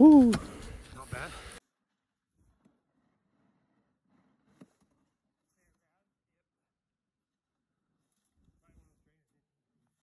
Woo.